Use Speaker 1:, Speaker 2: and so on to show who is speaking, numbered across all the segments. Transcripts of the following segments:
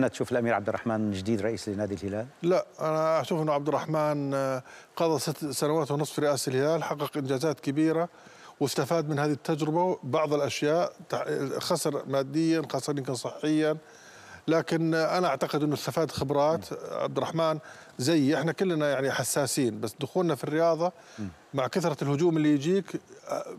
Speaker 1: تتمنى تشوف الأمير عبد الرحمن جديد رئيس لنادي الهلال؟
Speaker 2: لا أنا أشوف إنه عبد الرحمن آه، قضى ست سنوات ونصف في رئاسة الهلال حقق إنجازات كبيرة واستفاد من هذه التجربة بعض الأشياء خسر ماديا خسر يمكن صحيا لكن أنا أعتقد إنه استفاد خبرات عبد الرحمن زي إحنا كلنا يعني حساسين بس دخولنا في الرياضة مع كثرة الهجوم اللي يجيك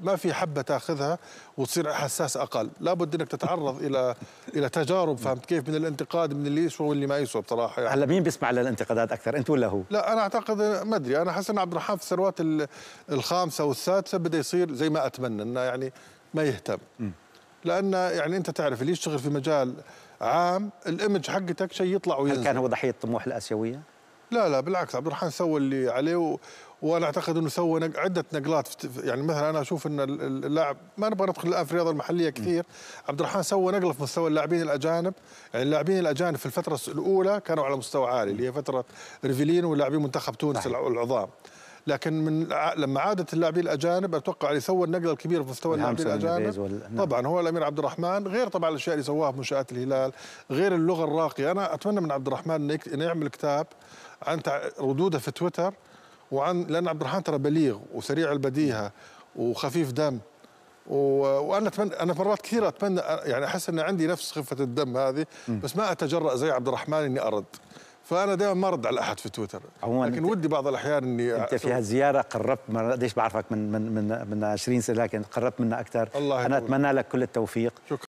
Speaker 2: ما في حبة تأخذها وتصير حساس أقل. لابد إنك تتعرض إلى إلى تجارب فهمت كيف؟ من الانتقاد من اللي يسوى واللي ما يسوى بصراحه يعني.
Speaker 1: هلا مين بيسمع للانتقادات أكثر؟ أنت ولا هو؟
Speaker 2: لا أنا أعتقد ما أدري. أنا حسن عبد الرحمن في السنوات ال- الخامسة والسادسة بدأ يصير زي ما أتمنى إنه يعني ما يهتم. لأن يعني أنت تعرف اللي يشتغل في مجال عام الإيمج حقتك شيء يطلع
Speaker 1: هل
Speaker 2: وينزل.
Speaker 1: كان هو ضحية طموح الآسيوية؟
Speaker 2: لا لا بالعكس عبد الرحمن سوى اللي عليه و... وأنا أعتقد إنه سوى نق... عدة نقلات في... يعني مثلا أنا أشوف إن ال- ال- اللاعب ما نبغى ندخل الآن في الرياضة المحلية كثير. عبد الرحمن سوى نقلة في مستوى اللاعبين الأجانب. يعني اللاعبين الأجانب في الفترة الأولى كانوا على مستوى عالي اللي هي فترة ريفيلينو ولاعبين منتخب تونس
Speaker 1: صحيح.
Speaker 2: العظام. لكن من لما عادت اللاعبين الأجانب أتوقع اللي سوى النقله الكبيره في مستوى اللاعبين
Speaker 1: الهامسون والنيفيز
Speaker 2: الأجانب.
Speaker 1: وال- نعم.
Speaker 2: طبعا هو الأمير عبد الرحمن غير طبعا الأشياء اللي سواها في منشآت الهلال غير اللغة الراقية. أنا أتمنى من عبد الرحمن إنه يعمل كتاب عن ردوده في تويتر وعن لأن عبد الرحمن ترى بليغ وسريع البديهة وخفيف دم. و... وأنا اتمنى أنا مرات كثيرة اتمنى يعني أحس إن عندي نفس خفة الدم هذه بس ما أتجرأ زي عبد الرحمن إني أرد. فأنا دائما ما أرد على أحد في تويتر
Speaker 1: عموماً
Speaker 2: لكن ودي بعض الأحيان إني
Speaker 1: أنت في هالزياره قربت ما قديش بعرفك من من من من 20 سنة لكن قربت منا أكثر
Speaker 2: الله أنا.
Speaker 1: أتمنى لك كل التوفيق
Speaker 2: شكراً.